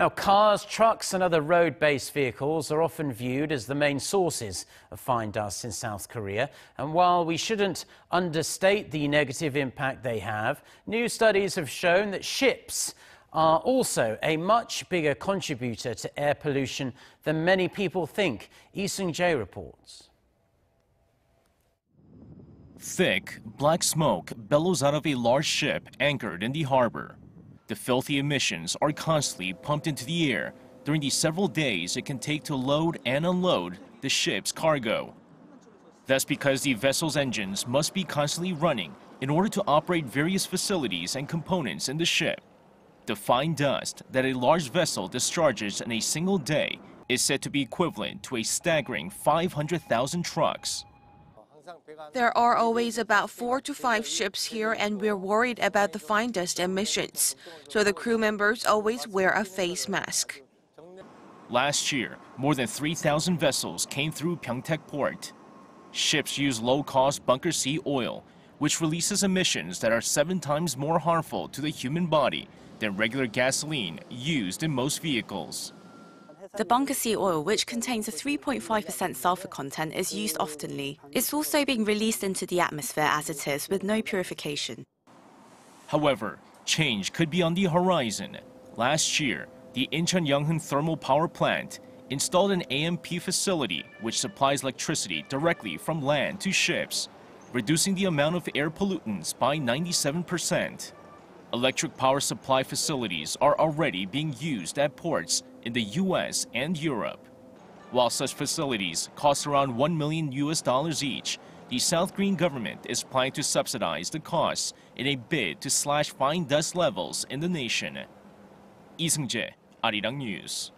Now, cars, trucks and other road-based vehicles are often viewed as the main sources of fine dust in South Korea. And while we shouldn't understate the negative impact they have, new studies have shown that ships are also a much bigger contributor to air pollution than many people think. Lee Seung-jae reports. Thick, black smoke bellows out of a large ship anchored in the harbor. The filthy emissions are constantly pumped into the air during the several days it can take to load and unload the ship's cargo. That's because the vessel's engines must be constantly running in order to operate various facilities and components in the ship. The fine dust that a large vessel discharges in a single day is said to be equivalent to a staggering 500,000 trucks. There are always about four to five ships here, and we're worried about the fine dust emissions. So the crew members always wear a face mask. Last year, more than 3,000 vessels came through Pyeongtaek port. Ships use low-cost bunker C oil, which releases emissions that are seven times more harmful to the human body than regular gasoline used in most vehicles. The bunker C oil, which contains a 3.5% sulfur content, is used oftenly. It's also being released into the atmosphere as it is, with no purification. However, change could be on the horizon. Last year, the Incheon Youngheung Thermal Power Plant installed an AMP facility which supplies electricity directly from land to ships, reducing the amount of air pollutants by 97%. Electric power supply facilities are already being used at ports in the US and Europe. While such facilities cost around 1 million US dollars each, the South Korean government is planning to subsidize the costs in a bid to slash fine dust levels in the nation. Lee Seung-jae, Arirang News.